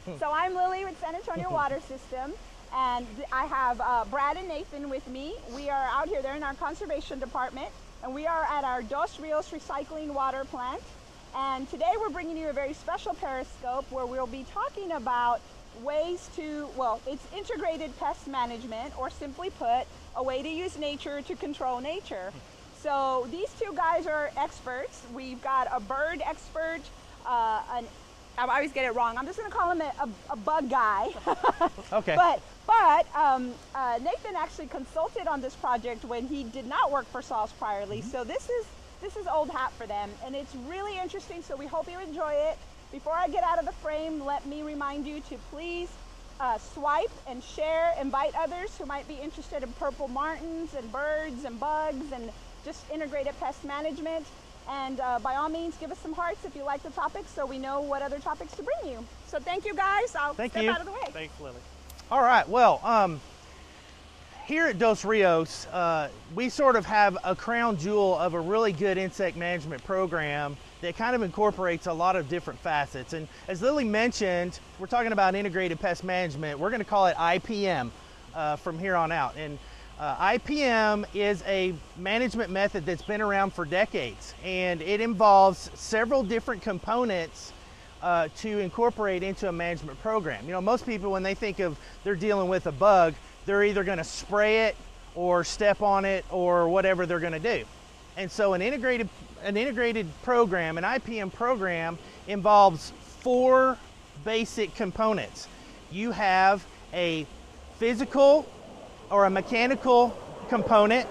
so I'm Lily with San Antonio Water System, and I have uh, Brad and Nathan with me. We are out here, they're in our conservation department, and we are at our Dos Rios recycling water plant. And today we're bringing you a very special periscope where we'll be talking about ways to, well, it's integrated pest management, or simply put, a way to use nature to control nature. So these two guys are experts. We've got a bird expert, uh, an I always get it wrong. I'm just going to call him a, a, a bug guy. okay. But but um, uh, Nathan actually consulted on this project when he did not work for SAWS priorly. Mm-hmm. So this is this is old hat for them, and it's really interesting. So we hope you enjoy it. Before I get out of the frame, let me remind you to please uh, swipe and share, invite others who might be interested in purple martins and birds and bugs and just integrated pest management. And uh, by all means, give us some hearts if you like the topics so we know what other topics to bring you. So thank you guys. I'll thank step you. out of the way. Thanks, Lily. All right. Well, um, here at Dos Rios, uh, we sort of have a crown jewel of a really good insect management program that kind of incorporates a lot of different facets. And as Lily mentioned, we're talking about integrated pest management. We're going to call it IPM uh, from here on out. And uh, IPM is a management method that's been around for decades and it involves several different components uh, to incorporate into a management program. You know, most people, when they think of they're dealing with a bug, they're either going to spray it or step on it or whatever they're going to do. And so an integrated, an integrated program, an IPM program, involves four basic components. You have a physical or a mechanical component,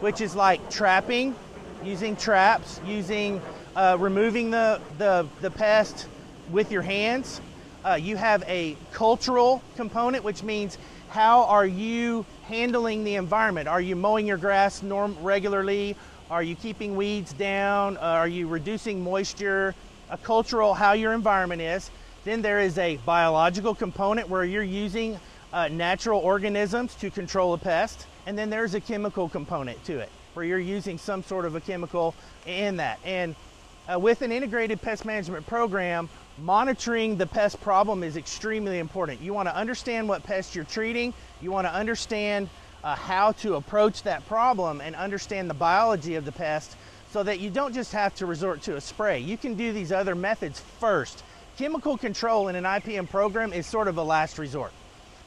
which is like trapping, using traps, using uh, removing the, the, the pest with your hands. Uh, you have a cultural component, which means how are you handling the environment? Are you mowing your grass norm regularly? Are you keeping weeds down? Uh, are you reducing moisture? A cultural, how your environment is. Then there is a biological component where you're using uh, natural organisms to control a pest, and then there's a chemical component to it where you're using some sort of a chemical in that. And uh, with an integrated pest management program, monitoring the pest problem is extremely important. You want to understand what pests you're treating, you want to understand uh, how to approach that problem and understand the biology of the pest so that you don't just have to resort to a spray. You can do these other methods first. Chemical control in an IPM program is sort of a last resort.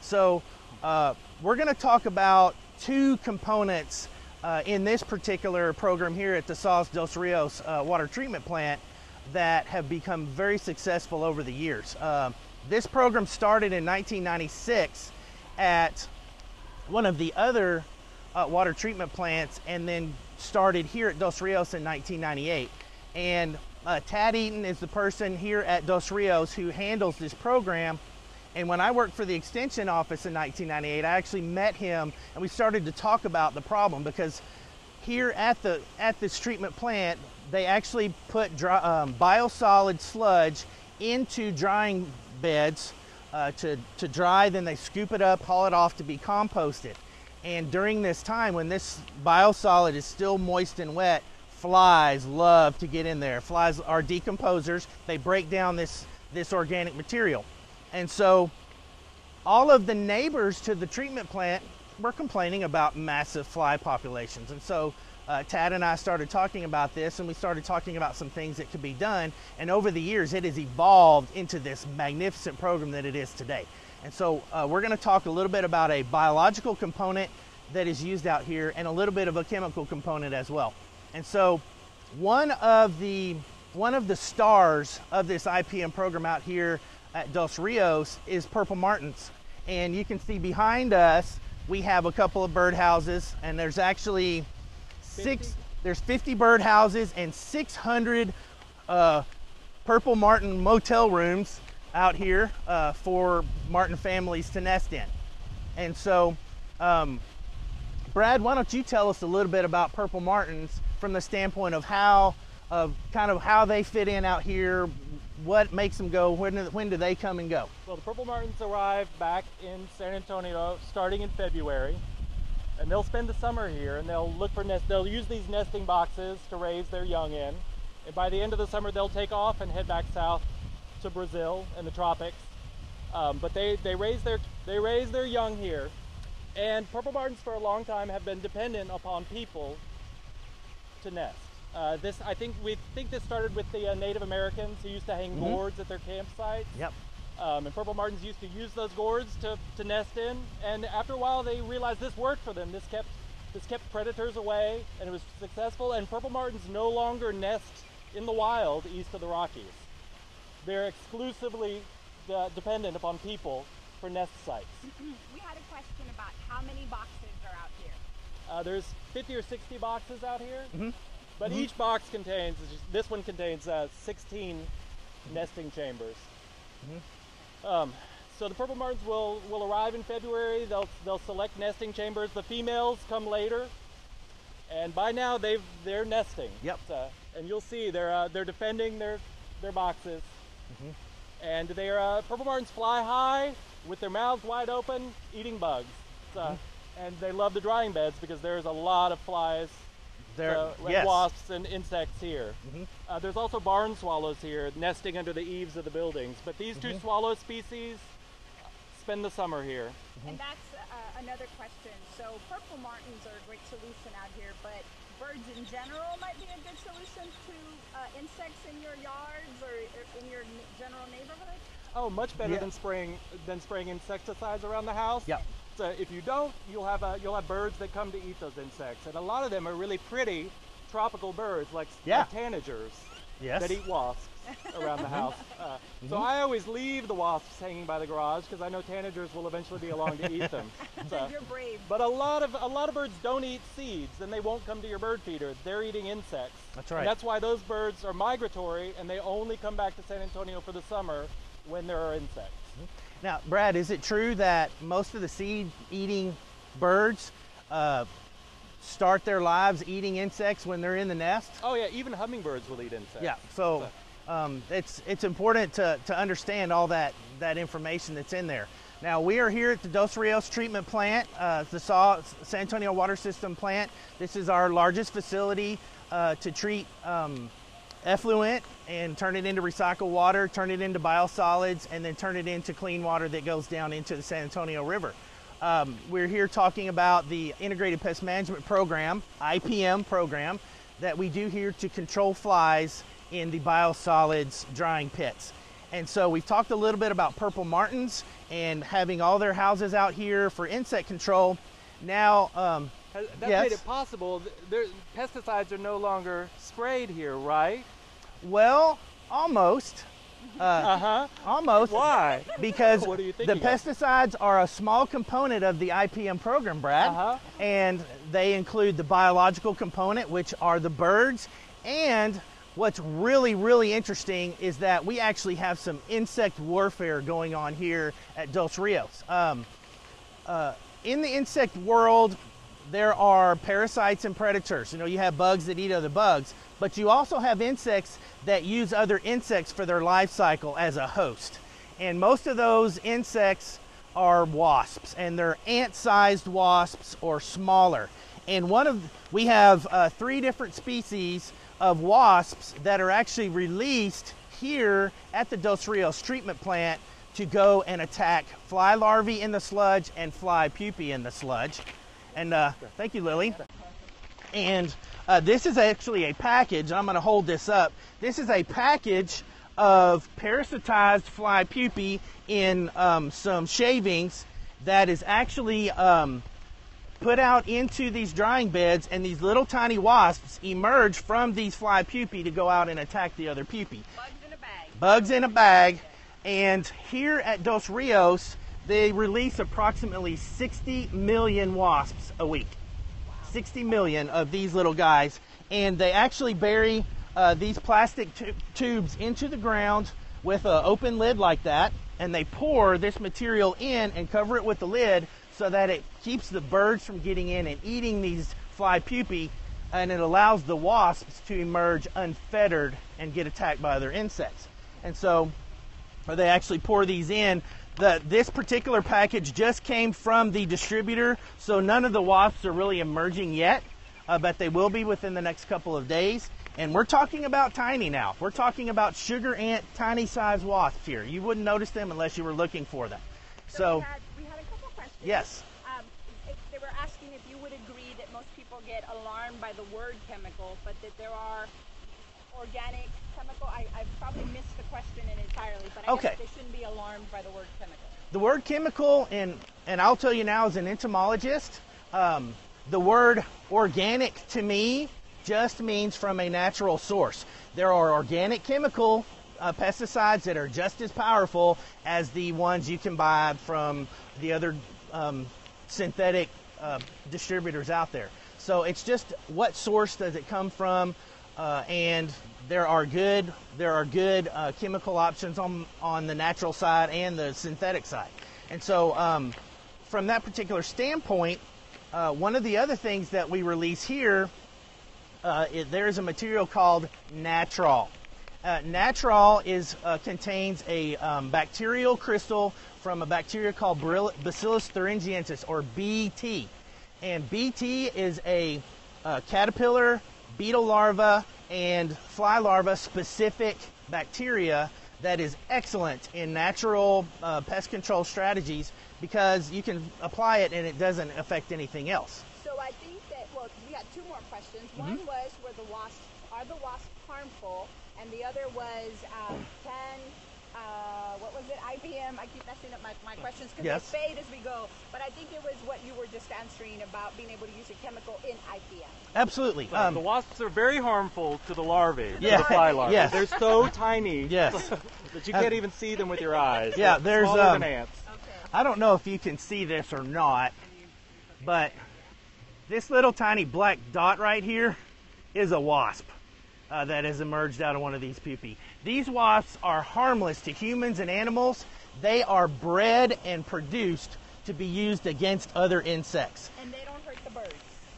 So uh, we're going to talk about two components uh, in this particular program here at the SAWS Dos Rios uh, water treatment plant that have become very successful over the years. Uh, this program started in 1996 at one of the other uh, water treatment plants and then started here at Dos Rios in 1998. And uh, Tad Eaton is the person here at Dos Rios who handles this program and when I worked for the extension office in 1998, I actually met him and we started to talk about the problem because here at the at this treatment plant, they actually put dry, um, biosolid sludge into drying beds uh, to, to dry, then they scoop it up, haul it off to be composted. And during this time, when this biosolid is still moist and wet, flies love to get in there. Flies are decomposers. They break down this, this organic material. And so all of the neighbors to the treatment plant were complaining about massive fly populations. And so uh, Tad and I started talking about this and we started talking about some things that could be done. And over the years, it has evolved into this magnificent program that it is today. And so uh, we're going to talk a little bit about a biological component that is used out here and a little bit of a chemical component as well. And so one of the one of the stars of this IPM program out here at Dos Rios is purple martins. And you can see behind us, we have a couple of birdhouses and there's actually six, 50? there's 50 birdhouses and 600 uh, purple martin motel rooms out here uh, for martin families to nest in. And so, um, Brad, why don't you tell us a little bit about purple martins from the standpoint of how, of kind of how they fit in out here, what makes them go? When, when do they come and go? Well, the purple martins arrive back in San Antonio starting in February, and they'll spend the summer here, and they'll look for nest. They'll use these nesting boxes to raise their young in, and by the end of the summer, they'll take off and head back south to Brazil and the tropics, Um, but they, they raise their they raise their young here, and purple martins for a long time have been dependent upon people to nest. Uh, this I think we think this started with the uh, Native Americans who used to hang gourds at their campsites. Yep. Um, and purple martins used to use those gourds to, to nest in, and after a while they realized this worked for them. This kept this kept predators away, and it was successful. And purple martins no longer nest in the wild east of the Rockies. They're exclusively uh, dependent upon people for nest sites. We had a question about how many boxes are out here. Uh, there's 50 or 60 boxes out here, but each box contains this one contains uh, 16 nesting chambers. Um, so the purple martins will, will arrive in February. They'll they'll select nesting chambers. The females come later, and by now they've they're nesting. Yep. So- and you'll see they're uh, they're defending their their boxes, and they're uh, purple martins fly high with their mouths wide open, eating bugs. So, And they love the drying beds because there's a lot of flies There, uh, yes. wasps and insects here. Uh, there's also barn swallows here nesting under the eaves of the buildings. But these 2 swallow species spend the summer here. And that's uh, another question. So purple martins are a great solution out here, but birds in general might be a good solution to uh, insects in your yards or or in your general neighborhood. Oh, much better Yeah. than spraying than spraying insecticides around the house. Yep. So if you don't, you'll have uh, you'll have birds that come to eat those insects, and a lot of them are really pretty tropical birds like, Yeah. like tanagers Yes. that eat wasps around the house. Uh, So I always leave the wasps hanging by the garage because I know tanagers will eventually be along to eat them. So- You're brave. But a lot of a lot of birds don't eat seeds, and they won't come to your bird feeder. They're eating insects. That's And right. that's why those birds are migratory, and they only come back to San Antonio for the summer when there are insects. Now, Brad, is it true that most of the seed-eating birds uh, start their lives eating insects when they're in the nest? Oh yeah, even hummingbirds will eat insects. Yeah. So um, it's it's important to, to understand all that that information that's in there. Now we are here at the Dos Rios treatment plant, uh, the Sa- San Antonio Water System plant. This is our largest facility uh, to treat um, effluent and turn it into recycled water, turn it into biosolids, and then turn it into clean water that goes down into the San Antonio River. Um, we're here talking about the Integrated Pest Management Program, IPM program, that we do here to control flies in the biosolids drying pits. And so we've talked a little bit about purple martins and having all their houses out here for insect control. Now, um, That Yes. made it possible. Th- There, pesticides are no longer sprayed here, right? Well, almost, Uh huh. almost. Why? because What are you the thinking of? pesticides are a small component of the IPM program, Brad, Uh-huh. and they include the biological component, which are the birds, and what's really, really interesting is that we actually have some insect warfare going on here at Dos Rios. Um, uh, in the insect world, there are parasites and predators. You know, you have bugs that eat other bugs, but you also have insects that use other insects for their life cycle as a host. And most of those insects are wasps, and they're ant-sized wasps or smaller. And one of we have uh, three different species of wasps that are actually released here at the Dos Rios treatment plant to go and attack fly larvae in the sludge and fly pupae in the sludge. And uh, thank you, Lily. And uh, this is actually a package. I'm going to hold this up. This is a package of parasitized fly pupae in um, some shavings that is actually um, put out into these drying beds, and these little tiny wasps emerge from these fly pupae to go out and attack the other pupae Bugs in a bag. bugs in a bag. And here at Dos Rios, they release approximately 60 million wasps a week. 60 million of these little guys. And they actually bury uh, these plastic tu- tubes into the ground with an open lid like that. And they pour this material in and cover it with the lid so that it keeps the birds from getting in and eating these fly pupae. And it allows the wasps to emerge unfettered and get attacked by other insects. And so they actually pour these in. The, this particular package just came from the distributor, so none of the wasps are really emerging yet, uh, but they will be within the next couple of days. And we're talking about tiny now. We're talking about sugar ant, tiny size wasps here. You wouldn't notice them unless you were looking for them. So, we, had, we had a couple questions. yes. Um, if they were asking if you would agree that most people get alarmed by the word chemical, but that there are organic chemical. I, I probably missed the question entirely, but I Okay. guess they shouldn't be alarmed by the word chemical. the word chemical, and and I'll tell you now as an entomologist, um, the word organic to me just means from a natural source. There are organic chemical uh, pesticides that are just as powerful as the ones you can buy from the other um, synthetic uh, distributors out there. So it's just what source does it come from, uh, and there are good there are good uh, chemical options on on the natural side and the synthetic side. And so um, from that particular standpoint, uh, one of the other things that we release here uh, there is a material called Natrol. Uh, Natrol is uh, contains a um, bacterial crystal from a bacteria called Bacillus thuringiensis or BT, and BT is a caterpillar, beetle larva, and fly larva specific bacteria that is excellent in natural uh, pest control strategies because you can apply it and it doesn't affect anything else. So I think that well, we had two more questions. Mm-hmm. One was were the wasps are the wasps harmful, and the other was um, can uh, what was it IPM? I keep messing up my, my questions because Yes. they fade as we go. But I think it was what you were just answering about being able to use a chemical in IPM. Absolutely. So Um, the wasps are very harmful to the larvae, Yeah. the fly larvae. Yes. They're so tiny yes. that you can't even see them with your eyes. Yeah, They're there's, um, than ants. Okay. I don't know if you can see this or not, but this little tiny black dot right here is a wasp uh, that has emerged out of one of these pupae. These wasps are harmless to humans and animals. They are bred and produced to be used against other insects. And they don't hurt the birds.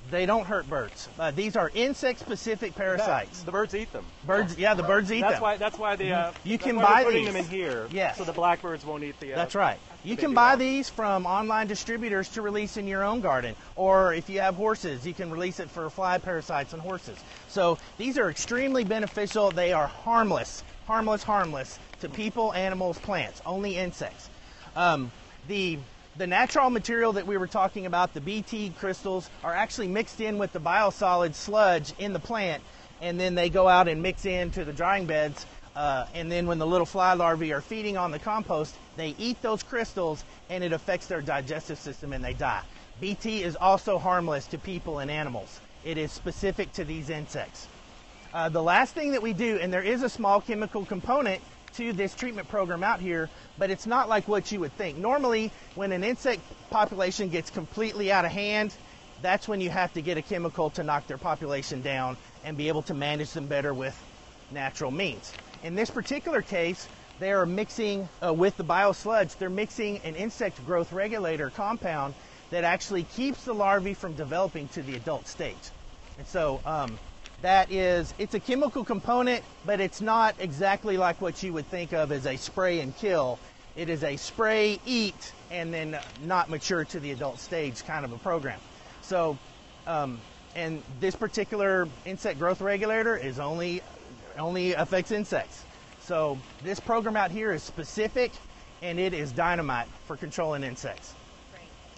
They don't hurt birds. Uh, these are insect-specific parasites. The birds eat them. Birds, yeah, the birds eat That's them. why. That's why the. Uh, You can buy putting these. them in here. Yes. So the blackbirds won't eat the. Uh, That's right. You can buy these from online distributors to release in your own garden. Or if you have horses, you can release it for fly parasites on horses. So these are extremely beneficial. They are harmless, harmless, harmless to people, animals, plants, only insects. Um, the the natural material that we were talking about, the BT crystals, are actually mixed in with the biosolid sludge in the plant, and then they go out and mix into the drying beds. Uh, and then when the little fly larvae are feeding on the compost, they eat those crystals, and it affects their digestive system, and they die. BT is also harmless to people and animals. It is specific to these insects. Uh, the last thing that we do, and there is a small chemical component to this treatment program out here, but it's not like what you would think. Normally, when an insect population gets completely out of hand, that's when you have to get a chemical to knock their population down and be able to manage them better with natural means. In this particular case, they are mixing uh, with the biosludge, they're mixing an insect growth regulator compound that actually keeps the larvae from developing to the adult stage. And so um, that is, it's a chemical component, but it's not exactly like what you would think of as a spray and kill. It is a spray, eat, and then not mature to the adult stage kind of a program. So, um, and this particular insect growth regulator is only only affects insects. So this program out here is specific, and it is dynamite for controlling insects.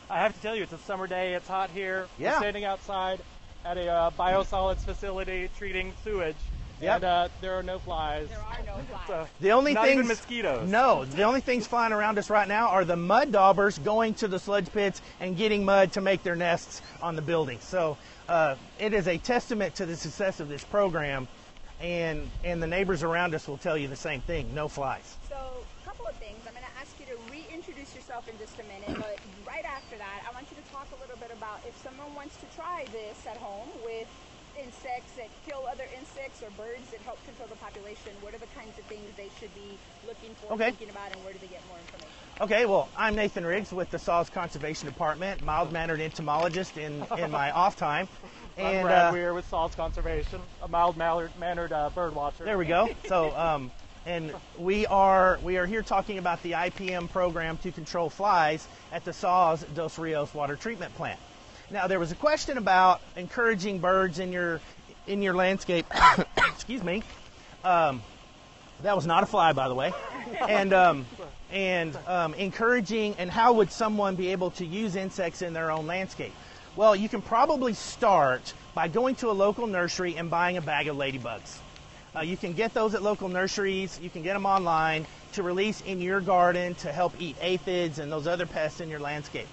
I have to tell you, it's a summer day. It's hot here. Yeah. We're standing outside at a uh, biosolids facility treating sewage, Yep. and uh, there are no flies. There are no flies. So, The only not things, even mosquitoes. No, the only things flying around us right now are the mud daubers going to the sludge pits and getting mud to make their nests on the buildings. So uh, it is a testament to the success of this program, and and the neighbors around us will tell you the same thing. No flies. So, a couple of things. I'm going to ask you to reintroduce yourself in just a minute, but right after that, I want you to talk a little bit about if someone wants to try this at home with insects that kill other insects or birds that help control the population, what are the kinds of things they should be looking for, Okay. thinking about, and where do they get more information? Okay, well, I'm Nathan Riggs with the SAWS Conservation Department, mild-mannered entomologist in, in my off time. I'm And Brad uh, Weir with SAWS Conservation, a mild-mannered mannered, uh, bird watcher. There we go. So, um, and we are we are here talking about the IPM program to control flies at the SAWS Dos Rios water treatment plant. Now, there was a question about encouraging birds in your in your landscape. excuse me. Um, that was not a fly, by the way. And um, and um, encouraging and how would someone be able to use insects in their own landscape? Well, you can probably start by going to a local nursery and buying a bag of ladybugs. Uh, you can get those at local nurseries. You can get them online to release in your garden to help eat aphids and those other pests in your landscape.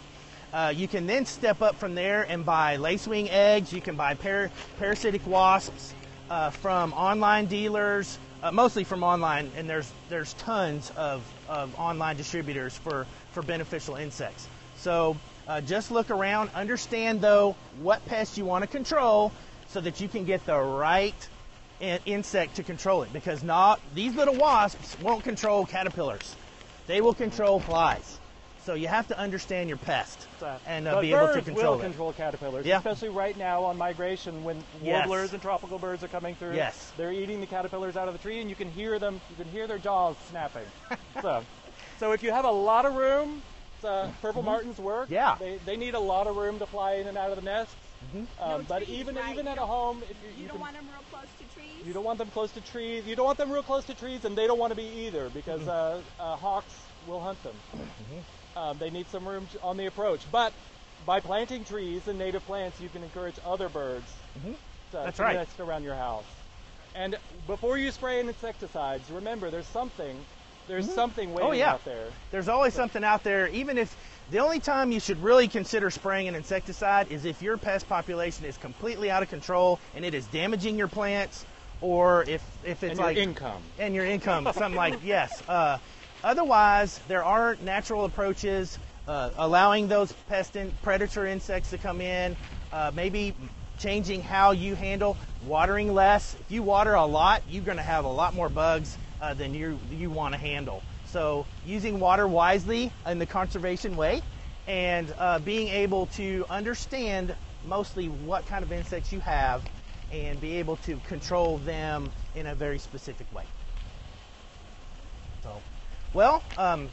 Uh, you can then step up from there and buy lacewing eggs. You can buy par- parasitic wasps uh, from online dealers, uh, mostly from online, and there's there's tons of, of online distributors for, for beneficial insects. So uh, just look around, understand though what pests you want to control so that you can get the right in- insect to control it because not these little wasps won't control caterpillars. They will control flies. So you have to understand your pest and uh, be able to birds control will it. control caterpillars, Yeah. especially right now on migration when Yes. warblers and tropical birds are coming through. Yes. they're eating the caterpillars out of the tree, and you can hear them. You can hear their jaws snapping. so, so if you have a lot of room, uh, purple martins work. Mm-hmm. Yeah. they, they need a lot of room to fly in and out of the nest. Um, No but trees, even right? even at a home, if you, You, you don't can- want them real close to trees. you don't want them close to trees. You don't want them real close to trees, and they don't want to be either because Mm-hmm. uh, uh, hawks will hunt them. Um, they need some room on the approach. But by planting trees and native plants, you can encourage other birds to, Mm-hmm. That's to right. nest around your house. And before you spray in insecticides, remember there's something, there's something waiting Oh, yeah. out there. There's always something out there, even if the only time you should really consider spraying an insecticide is if your pest population is completely out of control and it is damaging your plants, or if, if it's And like income. and your income, something like yes. Uh, otherwise, there are natural approaches uh, allowing those pest and predator insects to come in. Uh, maybe changing how you handle watering less. If you water a lot, you're going to have a lot more bugs uh, than you you want to handle. So using water wisely in the conservation way, and uh, being able to understand mostly what kind of insects you have, and be able to control them in a very specific way. So, well, um,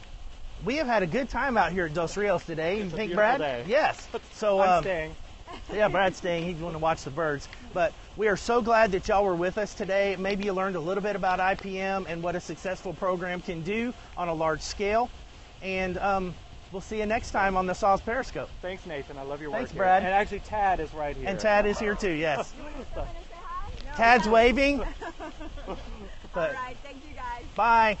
we have had a good time out here at Dos Rios today. You It's a think, Brad? day. Yes. So, I'm um, staying. yeah, Brad's staying. He's going to watch the birds. But we are so glad that y'all were with us today. Maybe you learned a little bit about IPM and what a successful program can do on a large scale. And um, we'll see you next time on the SAWS Periscope. Thanks, Nathan. I love your Thanks, work. Brad. Here. And actually, Tad is right here. And Tad is here too, yes. You want to say hi? Tad's waving. All But right. Thank you guys. bye.